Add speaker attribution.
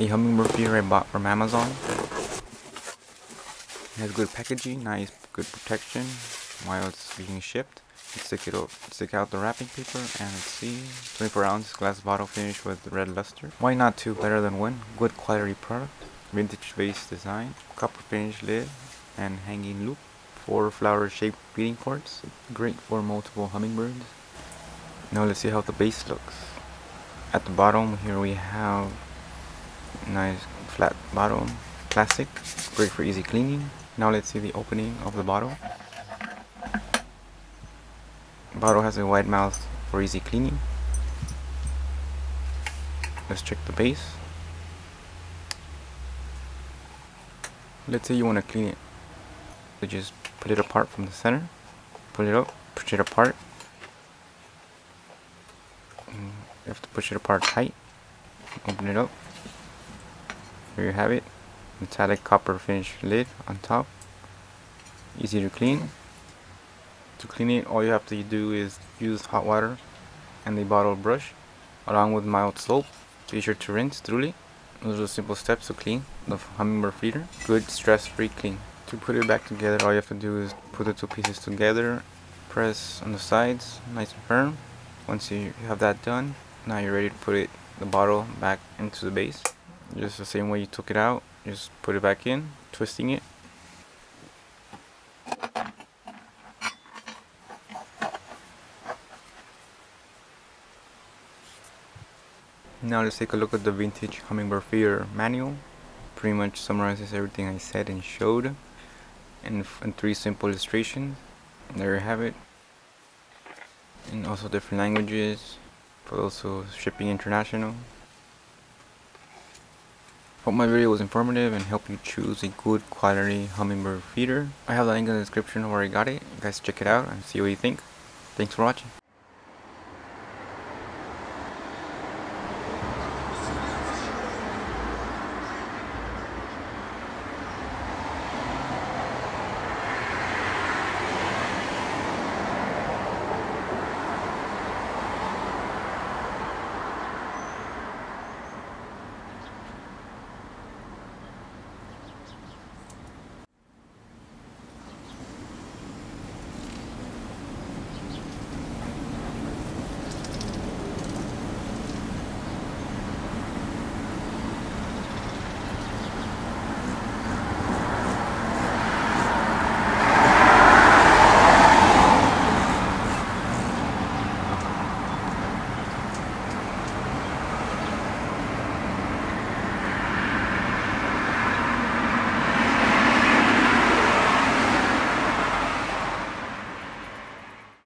Speaker 1: a hummingbird feeder I bought from Amazon. It has good packaging, nice, good protection while it's being shipped. Stick it out, stick out the wrapping paper and see, 24 ounce glass bottle finish with red luster. Why not two? Better than one. Good quality product. Vintage vase design, copper finish lid, and hanging loop. Four flower shaped feeding ports. Great for multiple hummingbirds. Now let's see how the base looks. At the bottom here we have nice flat bottom, plastic, great for easy cleaning. Now let's see the opening of the bottle. Bottle has a wide mouth for easy cleaning. Let's check the base. Let's say you want to clean it. So just pull it apart from the center. Pull it up, push it apart. Mm, you have to push it apart tight. Open it up. Here you have it. Metallic copper finish lid on top. Easy to clean. To clean it, all you have to do is use hot water and a bottle brush along with mild soap. Be sure to rinse thoroughly. Those are the simple steps to clean the hummingbird feeder. Good stress-free clean. To put it back together, all you have to do is put the two pieces together, press on the sides, nice and firm. Once you have that done, now you're ready to put it the bottle back into the base. Just the same way you took it out, just put it back in, twisting it Now let's take a look at the vintage hummingbird feeder manual. Pretty much summarizes everything I said and showed in, in three simple illustrations. There you have it. And also different languages, but also shipping international. Hope my video was informative and helped you choose a good quality hummingbird feeder. I have the link in the description where I got it. You guys check it out and see what you think. Thanks for watching.